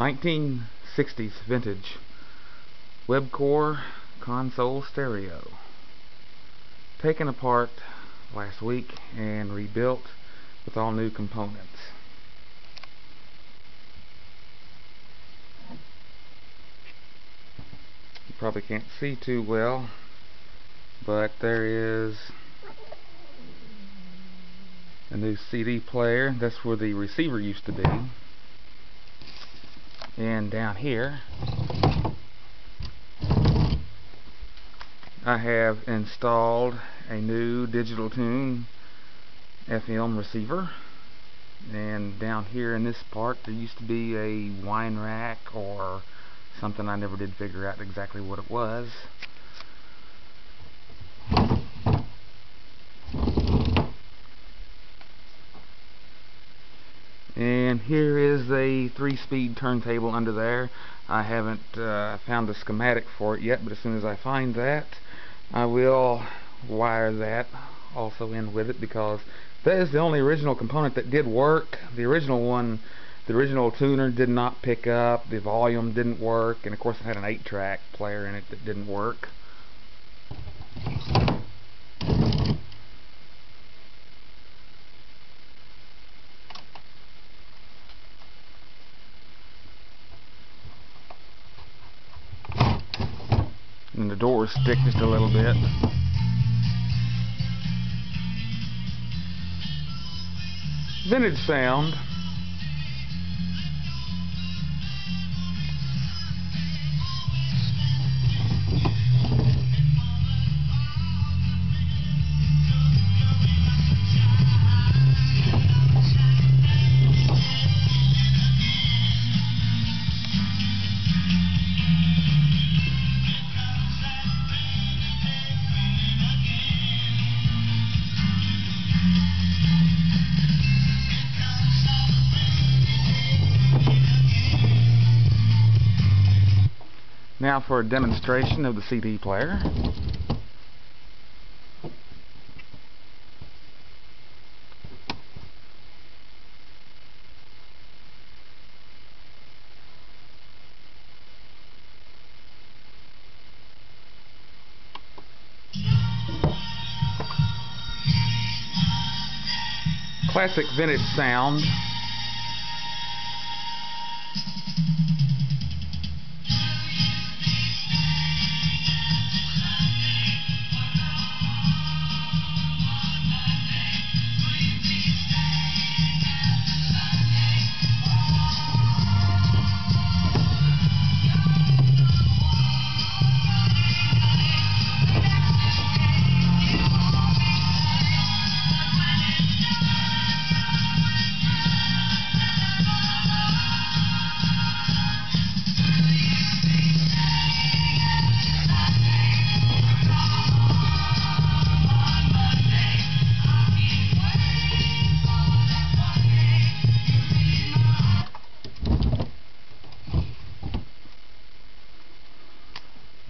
1960s vintage Webcor console stereo. Taken apart last week and rebuilt with all new components. You probably can't see too well but there is a new CD player. That's where the receiver used to be and down here I have installed a new digital tune FM receiver. And down here in this part there used to be a wine rack or something I never did figure out exactly what it was and here is a three-speed turntable under there. I haven't uh, found the schematic for it yet but as soon as I find that I will wire that also in with it because that is the only original component that did work. The original one the original tuner did not pick up. The volume didn't work. And of course it had an 8 track player in it that didn't work and the doors stick just a little bit. Vintage sound. Now for a demonstration of the CD player. Classic vintage sound.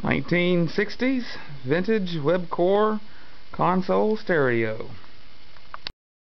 Nineteen sixties vintage Webcor console stereo.